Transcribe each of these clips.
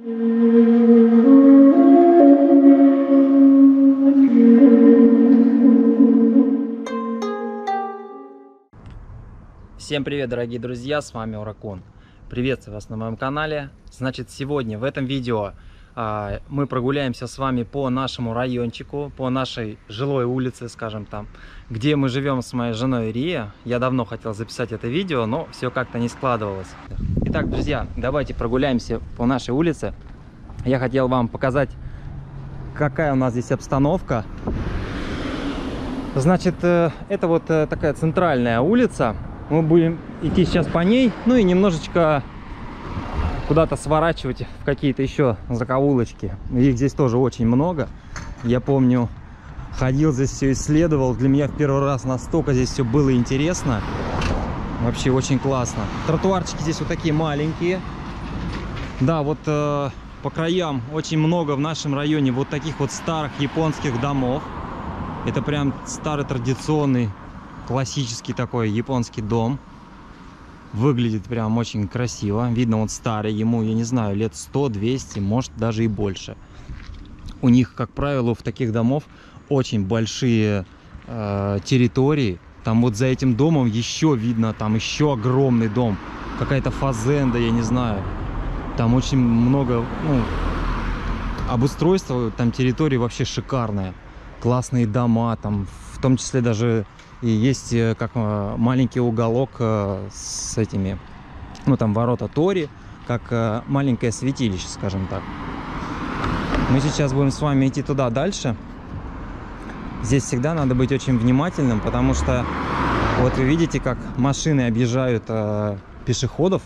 Всем привет, дорогие друзья, с вами Уракон. Приветствую вас на моем канале. Значит, сегодня в этом видео а, мы прогуляемся с вами по нашему райончику, по нашей жилой улице, скажем там, где мы живем с моей женой Рия. Я давно хотел записать это видео, но все как-то не складывалось. Итак, друзья, давайте прогуляемся по нашей улице. Я хотел вам показать, какая у нас здесь обстановка. Значит, э, это вот э, такая центральная улица. Мы будем идти сейчас по ней, ну и немножечко куда-то сворачивать в какие-то еще закоулочки. Их здесь тоже очень много. Я помню, ходил здесь все исследовал. Для меня в первый раз настолько здесь все было интересно. Вообще очень классно. Тротуарчики здесь вот такие маленькие. Да, вот э, по краям очень много в нашем районе вот таких вот старых японских домов. Это прям старый традиционный, классический такой японский дом. Выглядит прям очень красиво. Видно, он старый, ему, я не знаю, лет 100-200, может даже и больше. У них, как правило, в таких домов очень большие э, территории. Там вот за этим домом еще видно, там еще огромный дом. Какая-то фазенда, я не знаю. Там очень много, ну, обустройство, там территория вообще шикарная. Классные дома, там в том числе даже и есть э, как э, маленький уголок э, с этими, ну там ворота Тори, как маленькое святилище, скажем так. Мы сейчас будем с вами идти туда дальше. Здесь всегда надо быть очень внимательным, потому что вот вы видите, как машины объезжают э, пешеходов.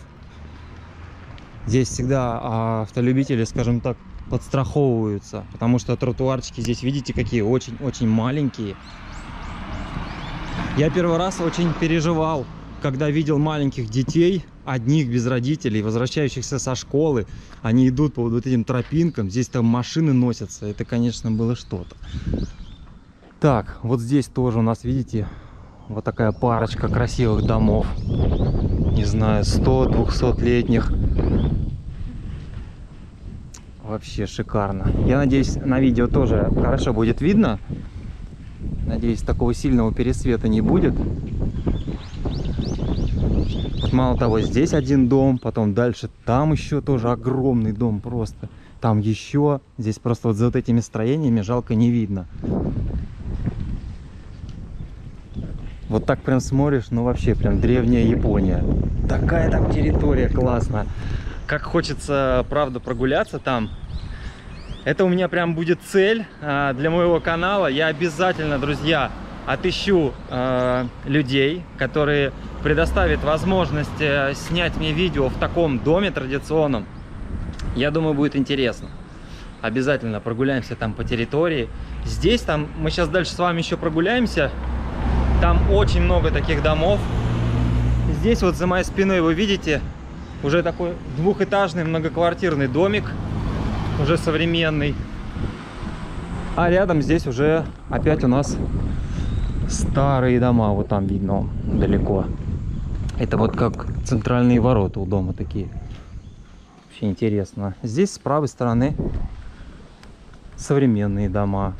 Здесь всегда э, автолюбители, скажем так, подстраховываются, потому что тротуарчики здесь, видите, какие очень-очень маленькие. Я первый раз очень переживал, когда видел маленьких детей, одних без родителей, возвращающихся со школы. Они идут по вот этим тропинкам, здесь там машины носятся. Это, конечно, было что-то. Так, вот здесь тоже у нас, видите, вот такая парочка красивых домов. Не знаю, 100-200-летних. Вообще шикарно. Я надеюсь, на видео тоже хорошо будет видно. Надеюсь, такого сильного пересвета не будет. Вот мало того, здесь один дом, потом дальше там еще тоже огромный дом просто. Там еще, здесь просто вот за вот этими строениями жалко не видно. Вот так прям смотришь, ну вообще прям древняя Япония. Такая там территория классная. Как хочется, правда, прогуляться там. Это у меня прям будет цель э, для моего канала. Я обязательно, друзья, отыщу э, людей, которые предоставят возможность э, снять мне видео в таком доме традиционном. Я думаю, будет интересно. Обязательно прогуляемся там по территории. Здесь там, мы сейчас дальше с вами еще прогуляемся. Там очень много таких домов. Здесь вот за моей спиной вы видите уже такой двухэтажный многоквартирный домик уже современный. А рядом здесь уже опять у нас старые дома. Вот там видно далеко. Это вот как центральные ворота у дома такие. Вообще интересно. Здесь с правой стороны современные дома.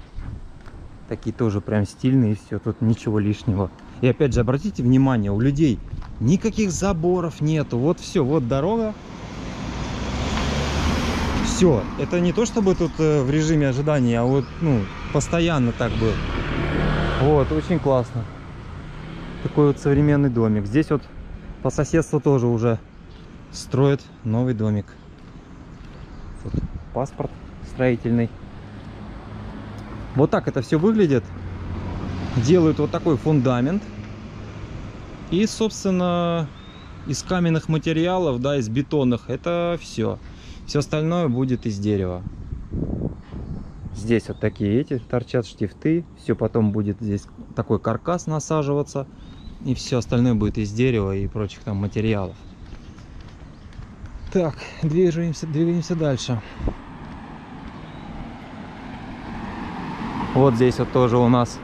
Такие тоже прям стильные. Все, тут ничего лишнего. И опять же, обратите внимание, у людей никаких заборов нету. Вот все, вот дорога все. Это не то, чтобы тут э, в режиме ожидания, а вот, ну, постоянно так было. Вот, очень классно. Такой вот современный домик. Здесь вот по соседству тоже уже строят новый домик. Тут паспорт строительный. Вот так это все выглядит. Делают вот такой фундамент. И, собственно, из каменных материалов, да, из бетонных, это все. Все остальное будет из дерева. Здесь вот такие эти торчат штифты. Все потом будет здесь такой каркас насаживаться. И все остальное будет из дерева и прочих там материалов. Так, двигаемся, двигаемся дальше. Вот здесь вот тоже у нас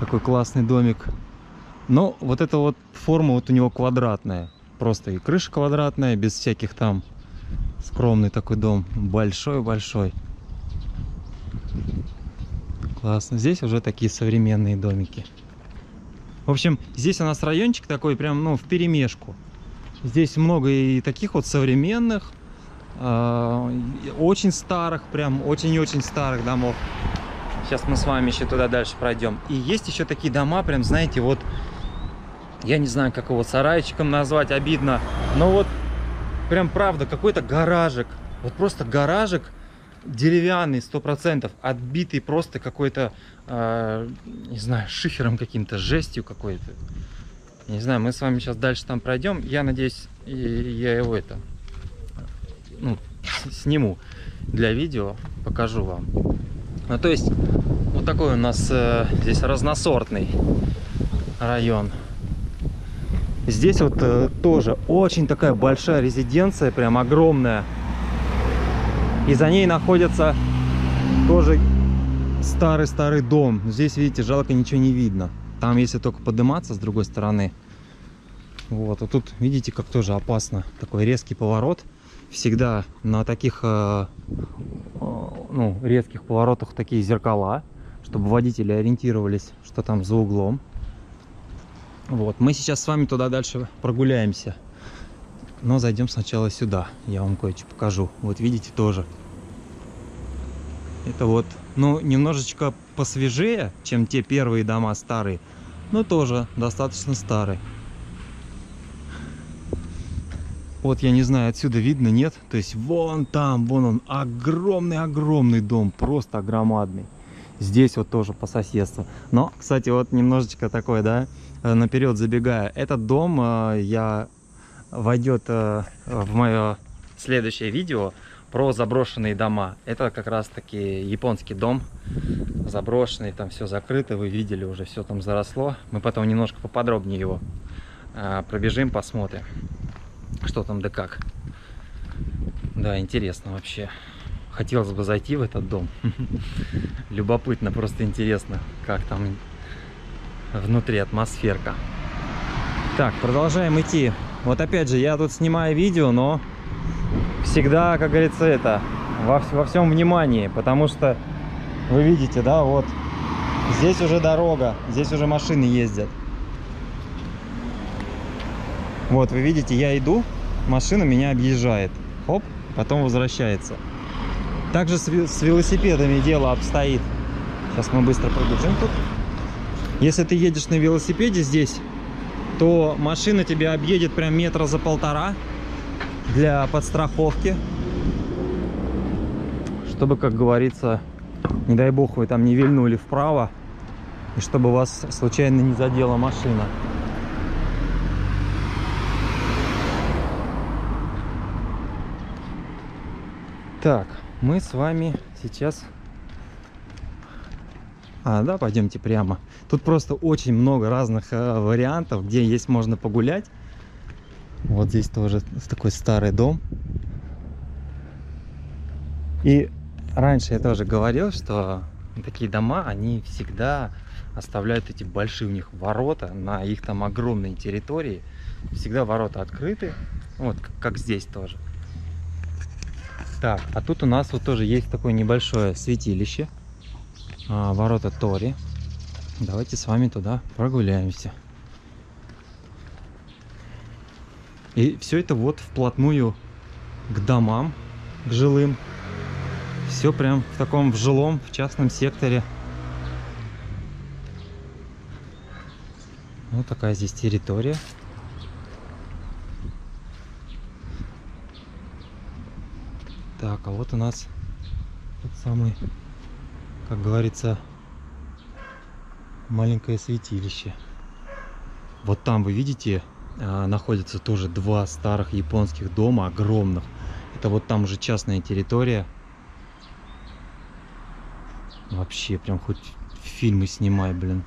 такой классный домик. Но вот эта вот форма вот у него квадратная. Просто и крыша квадратная, без всяких там Скромный такой дом. Большой-большой. Классно. Здесь уже такие современные домики. В общем, здесь у нас райончик такой прям, ну, в перемешку. Здесь много и таких вот современных, очень старых, прям очень-очень старых домов. Сейчас мы с вами еще туда дальше пройдем. И есть еще такие дома, прям, знаете, вот, я не знаю, как его сарайчиком назвать, обидно, но вот прям правда, какой-то гаражик, вот просто гаражик, деревянный сто процентов, отбитый просто какой-то, э, не знаю, шифером каким-то, жестью какой-то. Не знаю, мы с вами сейчас дальше там пройдем. Я надеюсь, я его это, ну, сниму для видео, покажу вам. Ну, то есть, вот такой у нас э, здесь разносортный район. Здесь вот э, тоже очень такая большая резиденция, прям огромная. И за ней находится тоже старый-старый дом. Здесь, видите, жалко ничего не видно. Там, если только подниматься с другой стороны. Вот, а тут, видите, как тоже опасно. Такой резкий поворот. Всегда на таких, э, э, ну, резких поворотах такие зеркала, чтобы водители ориентировались, что там за углом. Вот, мы сейчас с вами туда дальше прогуляемся. Но зайдем сначала сюда. Я вам кое-что покажу. Вот видите тоже это вот, ну, немножечко посвежее, чем те первые дома старые, но тоже достаточно старые. Вот я не знаю, отсюда видно, нет? То есть вон там, вон он, огромный-огромный дом, просто громадный. Здесь вот тоже по соседству. Но, кстати, вот немножечко такой, да, э, наперед забегая. Этот дом э, я войдет э, в мое следующее видео про заброшенные дома. Это как раз таки японский дом, заброшенный, там все закрыто, вы видели уже, все там заросло. Мы потом немножко поподробнее его пробежим, посмотрим, что там да как. Да, интересно вообще. Хотелось бы зайти в этот дом. Любопытно, просто интересно, как там внутри атмосферка. Так, продолжаем идти. Вот опять же, я тут снимаю видео, но всегда, как говорится, это во, во всем внимании, потому что вы видите, да, вот здесь уже дорога, здесь уже машины ездят. Вот, вы видите, я иду, машина меня объезжает, хоп, потом возвращается. Также с, с велосипедами дело обстоит. Сейчас мы быстро пробежим тут. Если ты едешь на велосипеде здесь, то машина тебя объедет прям метра за полтора для подстраховки. Чтобы, как говорится, не дай бог вы там не вильнули вправо. И чтобы вас случайно не задела машина. Так, мы с вами сейчас... А, да, пойдемте прямо. Тут просто очень много разных э, вариантов, где есть можно погулять. Вот здесь тоже такой старый дом. И раньше я тоже говорил, что такие дома, они всегда оставляют эти большие у них ворота на их там огромной территории. Всегда ворота открыты, вот как здесь тоже. Так, а тут у нас вот тоже есть такое небольшое святилище. А, ворота Тори. Давайте с вами туда прогуляемся. И все это вот вплотную к домам, к жилым. Все прям в таком в жилом, в частном секторе. Вот такая здесь территория. Так, а вот у нас тот самый, как говорится, маленькое святилище. Вот там вы видите а, находятся тоже два старых японских дома, огромных. Это вот там уже частная территория. Вообще, прям хоть фильмы снимай, блин.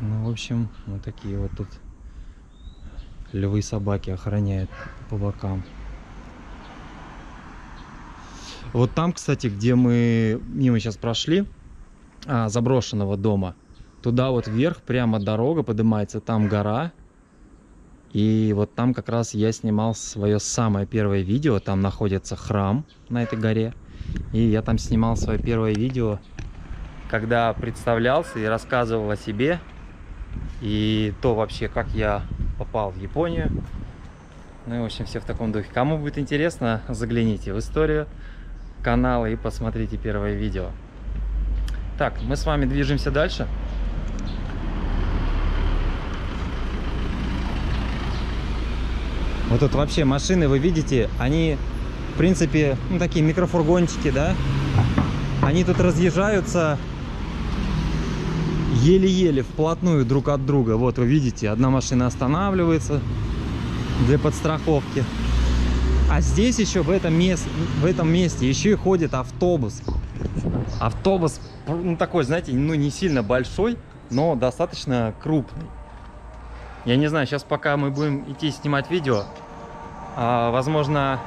Ну, в общем, вот такие вот тут львы и собаки охраняют по бокам. Вот там, кстати, где мы мимо сейчас прошли, а, заброшенного дома, Туда вот вверх прямо дорога поднимается, там гора. И вот там как раз я снимал свое самое первое видео. Там находится храм на этой горе. И я там снимал свое первое видео, когда представлялся и рассказывал о себе. И то вообще, как я попал в Японию. Ну и, в общем, все в таком духе. Кому будет интересно, загляните в историю канала и посмотрите первое видео. Так, мы с вами движемся дальше. Вот тут вообще машины, вы видите, они, в принципе, ну, такие микрофургончики, да? Они тут разъезжаются еле-еле вплотную друг от друга. Вот вы видите, одна машина останавливается для подстраховки. А здесь еще в этом, месте, в этом месте еще и ходит автобус. Автобус, ну такой, знаете, ну не сильно большой, но достаточно крупный. Я не знаю, сейчас пока мы будем идти снимать видео, а, возможно,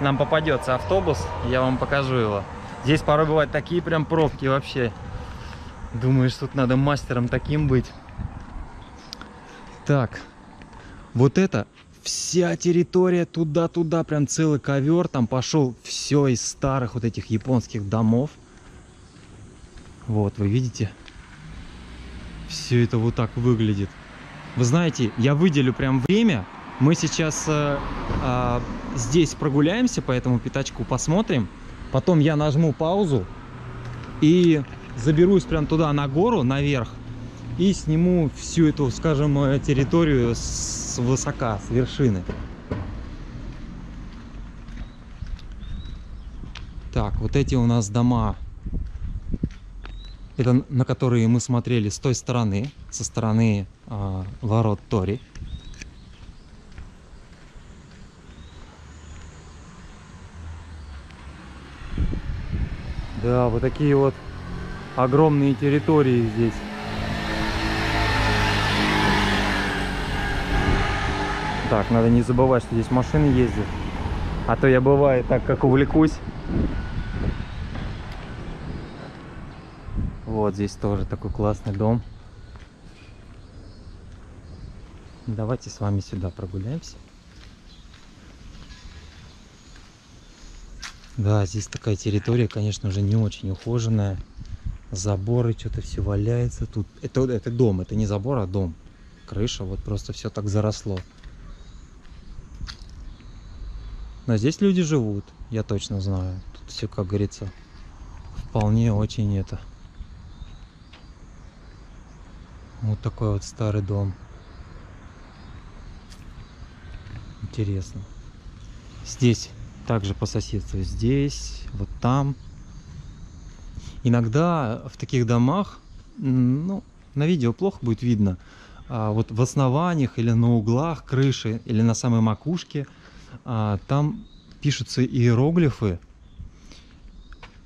нам попадется автобус, я вам покажу его. Здесь порой бывают такие прям пробки вообще. Думаешь, тут надо мастером таким быть. Так, вот это вся территория туда-туда, прям целый ковер. Там пошел все из старых вот этих японских домов. Вот, вы видите? Все это вот так выглядит. Вы знаете, я выделю прям время. Мы сейчас э, э, здесь прогуляемся по этому пятачку, посмотрим. Потом я нажму паузу и заберусь прям туда на гору, наверх. И сниму всю эту, скажем, э, территорию с высока, с вершины. Так, вот эти у нас дома это на которые мы смотрели с той стороны, со стороны э, ворот Тори. Да, вот такие вот огромные территории здесь. Так, надо не забывать, что здесь машины ездят. А то я бывает так, как увлекусь. Вот здесь тоже такой классный дом. Давайте с вами сюда прогуляемся. Да, здесь такая территория, конечно, уже не очень ухоженная. Заборы, что-то все валяется. Тут это, это дом, это не забор, а дом. Крыша, вот просто все так заросло. Но здесь люди живут, я точно знаю. Тут все, как говорится, вполне очень это Вот такой вот старый дом. Интересно. Здесь также по соседству. Здесь, вот там. Иногда в таких домах, ну, на видео плохо будет видно, а вот в основаниях или на углах крыши, или на самой макушке, а, там пишутся иероглифы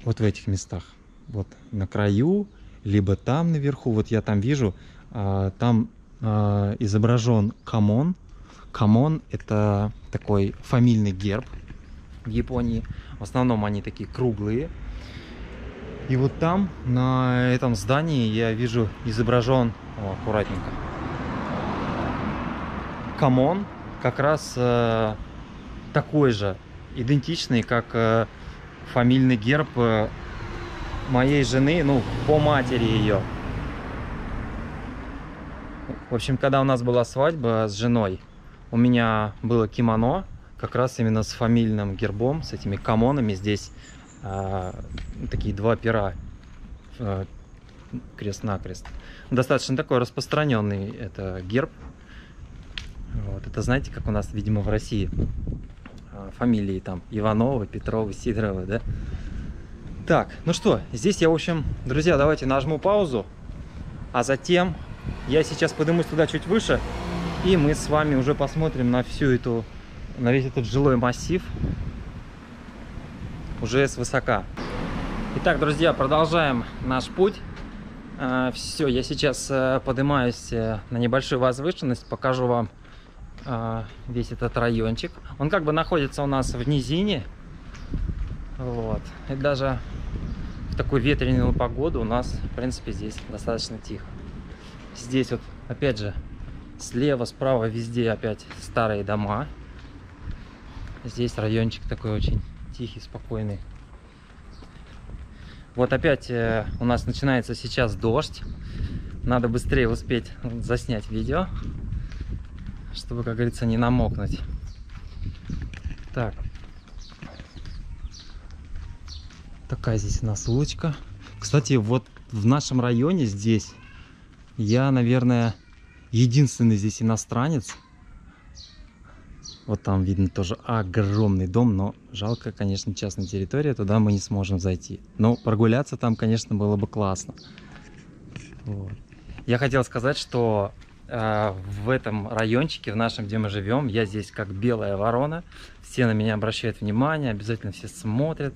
вот в этих местах. Вот на краю, либо там наверху. Вот я там вижу а, там а, изображен камон. Камон это такой фамильный герб в Японии. В основном они такие круглые. И вот там, на этом здании, я вижу изображен, о, аккуратненько, камон, как раз э, такой же, идентичный, как э, фамильный герб э, моей жены, ну, по матери ее. В общем, когда у нас была свадьба с женой, у меня было кимоно, как раз именно с фамильным гербом, с этими камонами. Здесь э, такие два пера э, крест-накрест. Достаточно такой распространенный это герб. Вот. Это знаете, как у нас, видимо, в России фамилии там Ивановы, Петровы, Сидоровы, да? Так, ну что, здесь я, в общем, друзья, давайте нажму паузу, а затем я сейчас поднимусь туда чуть выше, и мы с вами уже посмотрим на всю эту, на весь этот жилой массив уже с высока. Итак, друзья, продолжаем наш путь. А, Все, я сейчас э, поднимаюсь э, на небольшую возвышенность, покажу вам а, весь этот райончик. Он как бы находится у нас в низине. Вот. И даже в такую ветреную погоду у нас, в принципе, здесь достаточно тихо. Здесь вот, опять же, Слева, справа, везде опять старые дома. Здесь райончик такой очень тихий, спокойный. Вот опять э, у нас начинается сейчас дождь. Надо быстрее успеть заснять видео, чтобы, как говорится, не намокнуть. Так. Такая здесь у нас улочка. Кстати, вот в нашем районе здесь я, наверное, единственный здесь иностранец. Вот там видно тоже огромный дом, но жалко, конечно, частная территория, туда мы не сможем зайти. Но прогуляться там, конечно, было бы классно. Вот. Я хотел сказать, что в этом райончике, в нашем, где мы живем, я здесь как белая ворона. Все на меня обращают внимание, обязательно все смотрят.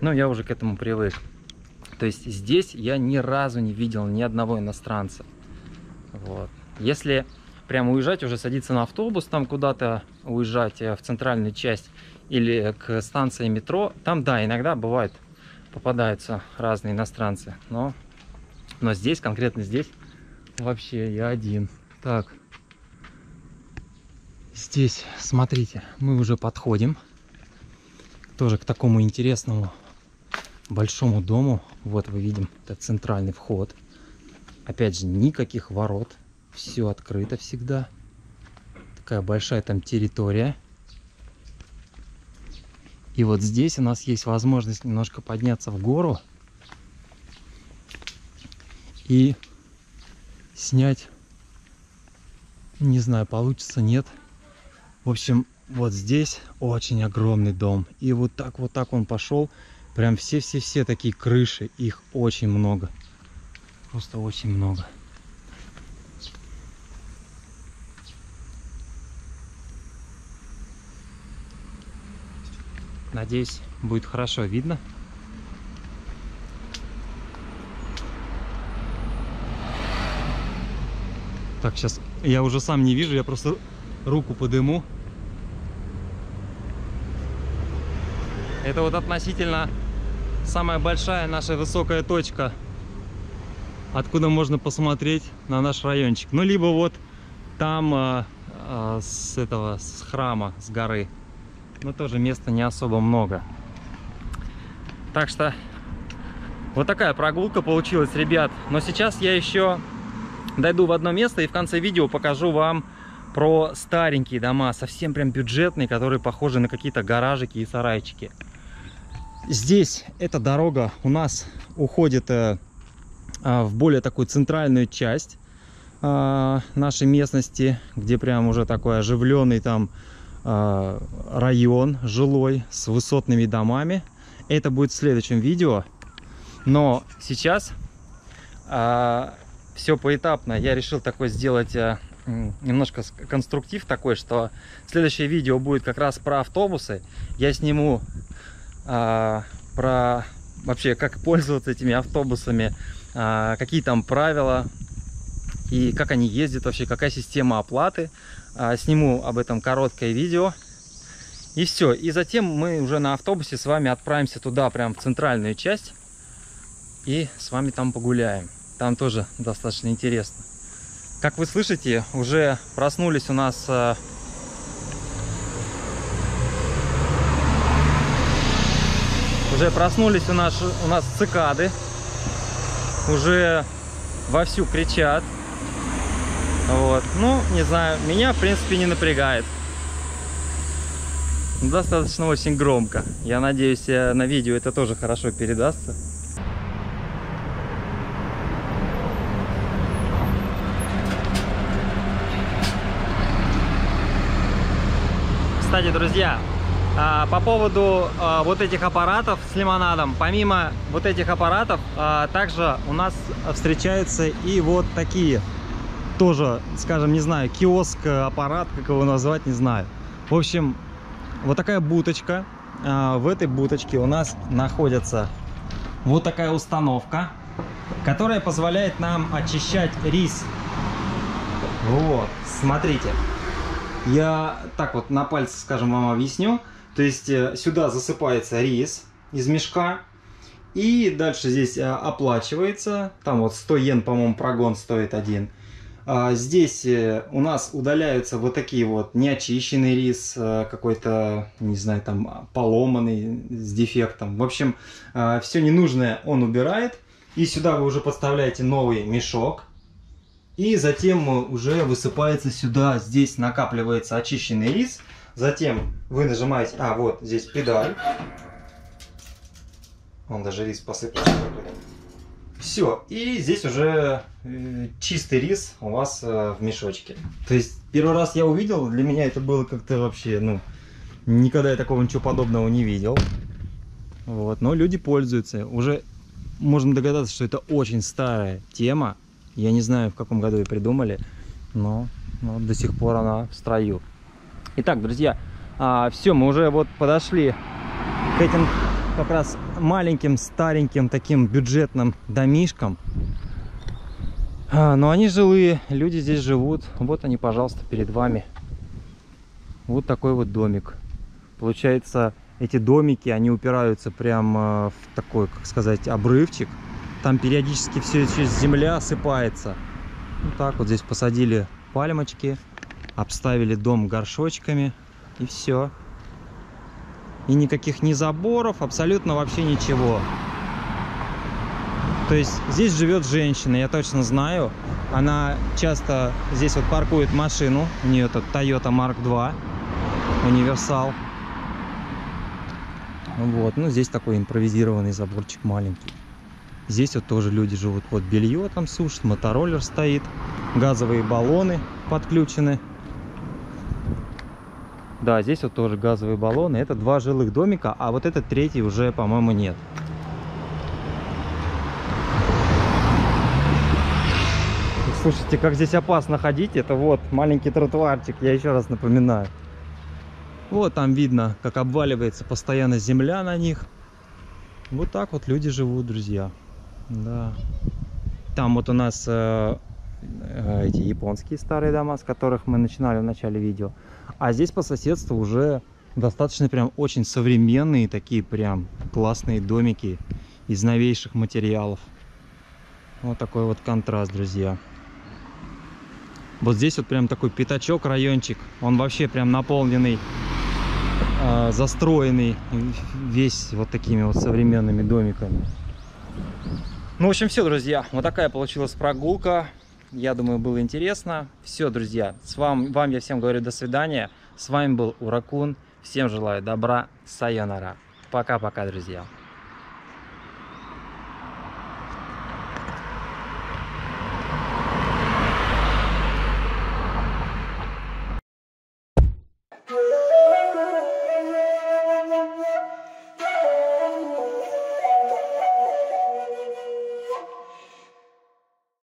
Но я уже к этому привык. То есть здесь я ни разу не видел ни одного иностранца. Вот. Если прямо уезжать, уже садиться на автобус, там куда-то уезжать э, в центральную часть или к станции метро, там, да, иногда бывает, попадаются разные иностранцы, но, но здесь, конкретно здесь, вообще я один. Так, здесь, смотрите, мы уже подходим тоже к такому интересному большому дому. Вот мы видим, это центральный вход. Опять же, никаких ворот, все открыто всегда. Такая большая там территория. И вот здесь у нас есть возможность немножко подняться в гору и снять. Не знаю, получится, нет. В общем, вот здесь очень огромный дом. И вот так вот так он пошел. Прям все-все-все такие крыши. Их очень много. Просто очень много. Надеюсь, будет хорошо видно. Так, сейчас я уже сам не вижу, я просто руку подыму. Это вот относительно самая большая наша высокая точка, откуда можно посмотреть на наш райончик. Ну, либо вот там а, а, с этого, с храма, с горы. Но тоже места не особо много. Так что вот такая прогулка получилась, ребят. Но сейчас я еще дойду в одно место и в конце видео покажу вам про старенькие дома, совсем прям бюджетные, которые похожи на какие-то гаражики и сарайчики. Здесь эта дорога у нас уходит э, а, в более такую центральную часть э, нашей местности, где прям уже такой оживленный там э, район жилой с высотными домами. Это будет в следующем видео. Но сейчас все поэтапно. Я решил такой сделать э, немножко конструктив такой, что следующее видео будет как раз про автобусы. Я сниму а, про вообще как пользоваться этими автобусами, а, какие там правила и как они ездят вообще, какая система оплаты. А, сниму об этом короткое видео. И все. И затем мы уже на автобусе с вами отправимся туда, прям в центральную часть. И с вами там погуляем. Там тоже достаточно интересно. Как вы слышите, уже проснулись у нас а, Уже проснулись у нас, у нас цикады. Уже вовсю кричат. Вот. Ну, не знаю, меня, в принципе, не напрягает. Достаточно очень громко. Я надеюсь, э, на видео это тоже хорошо передастся. Кстати, друзья, а, по поводу а, вот этих аппаратов с лимонадом, помимо вот этих аппаратов, а, также у нас встречаются и вот такие, тоже, скажем, не знаю, киоск, аппарат, как его назвать, не знаю. В общем, вот такая буточка. В этой буточке у нас находится вот такая установка, которая позволяет нам очищать рис. Вот, смотрите. Я так вот на пальце, скажем, вам объясню. То есть э, сюда засыпается рис из мешка. И дальше здесь э, оплачивается. Там вот 100 йен, по-моему, прогон стоит один. А, здесь э, у нас удаляются вот такие вот неочищенный рис, какой-то, не знаю, там поломанный с дефектом. В общем, все ненужное он убирает. И сюда вы уже подставляете новый мешок. И затем уже высыпается сюда, здесь накапливается очищенный рис. Затем вы нажимаете, а вот здесь педаль. Он даже рис посыпался. Все, и здесь уже э, чистый рис у вас э, в мешочке. То есть первый раз я увидел, для меня это было как-то вообще, ну, никогда я такого ничего подобного не видел. Вот, но люди пользуются. Уже можно догадаться, что это очень старая тема. Я не знаю, в каком году ее придумали, но, но до сих пор она в строю. Итак, друзья, а, все, мы уже вот подошли к этим как раз маленьким, стареньким, таким бюджетным домишкам. А, но они жилые, люди здесь живут. Вот они, пожалуйста, перед вами. Вот такой вот домик. Получается, эти домики, они упираются прямо в такой, как сказать, обрывчик. Там периодически все через земля осыпается. Вот так вот здесь посадили пальмочки, обставили дом горшочками и все. И никаких ни заборов, абсолютно вообще ничего. То есть здесь живет женщина, я точно знаю. Она часто здесь вот паркует машину. У нее тут Toyota Mark II. Универсал. Вот, ну здесь такой импровизированный заборчик маленький. Здесь вот тоже люди живут. Вот белье там сушат, мотороллер стоит, газовые баллоны подключены. Да, здесь вот тоже газовые баллоны. Это два жилых домика, а вот этот третий уже, по-моему, нет. Слушайте, как здесь опасно ходить. Это вот маленький тротуарчик, я еще раз напоминаю. Вот там видно, как обваливается постоянно земля на них. Вот так вот люди живут, друзья. Да. Там вот у нас э, э, эти японские старые дома, с которых мы начинали в начале видео. А здесь по соседству уже достаточно прям очень современные такие прям классные домики из новейших материалов. Вот такой вот контраст, друзья. Вот здесь вот прям такой пятачок, райончик. Он вообще прям наполненный, э, застроенный весь вот такими вот современными домиками. Ну, в общем, все, друзья. Вот такая получилась прогулка. Я думаю, было интересно. Все, друзья, с вами, вам я всем говорю до свидания. С вами был Уракун. Всем желаю добра. Сайонара. Пока-пока, друзья.